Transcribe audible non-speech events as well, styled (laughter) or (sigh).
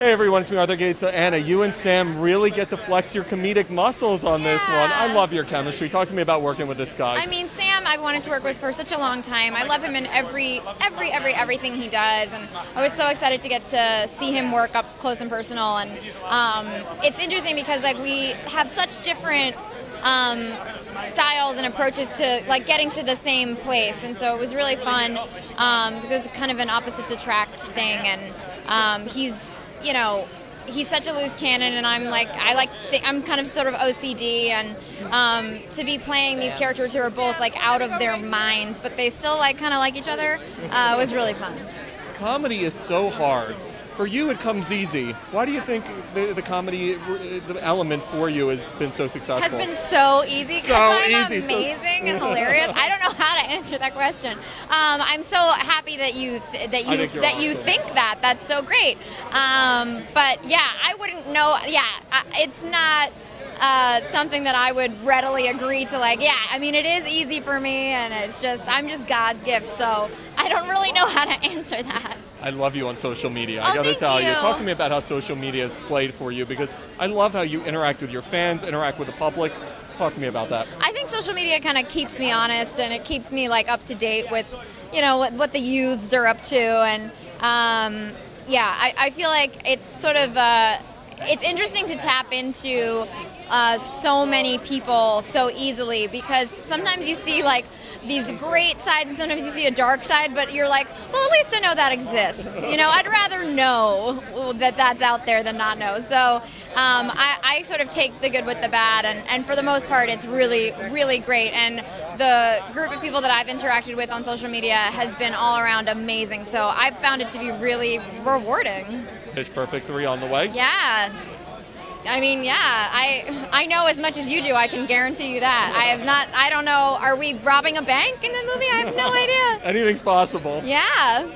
Hey everyone, it's me Arthur Kade. So Anna, you and Sam really get to flex your comedic muscles on this one. I love your chemistry. Talk to me about working with this guy. I mean, Sam, I've wanted to work with for such a long time. I love him in every, every, every, everything he does, and I was so excited to get to see him work up close and personal. And um, it's interesting because like we have such different um, styles and approaches to like getting to the same place, and so it was really fun because it was kind of an opposites attract thing, and um, he's, you know he's such a loose cannon, and I'm like, I like, I'm kind of sort of OCD, and um, to be playing these characters who are both like out of their minds, but they still like kind of like each other, uh, was really fun. comedy is so hard. For you, it comes easy. Why do you think the, the comedy the element for you has been so successful? Has been so easy because So I'm easy, so- amazing and hilarious. I don't know how to answer that question. Um, I'm so happy that you th- that you that you think that. That's so great. Um, but yeah, I wouldn't know. Yeah, it's not. Uh, something that I would readily agree to, like, yeah, I mean, it is easy for me, and it's just, I'm just God's gift, so I don't really know how to (laughs) answer that. I love you on social media. Oh, I gotta tell you. you. Talk to me about how social media has played for you because I love how you interact with your fans, interact with the public. Talk to me about that. I think social media kind of keeps me honest and it keeps me like up to date with, you know, what, what the youths are up to. And um, yeah, I, I feel like it's sort of, uh, it's interesting to tap into uh, so many people so easily because sometimes you see like these great sides and sometimes you see a dark side, but you're like, well, at least I know that exists. You know, I'd rather know that that's out there than not know. So um, I, I sort of take the good with the bad, and, and for the most part, it's really, really great. And the group of people that I've interacted with on social media has been all around amazing. So I've found it to be really rewarding. Pitch Perfect 3 on the way. Yeah. I mean, yeah, I I know as much as you do. I can guarantee you that. I have not. I don't know. Are we robbing a bank in the movie? I have no (laughs) idea. Anything's possible. Yeah.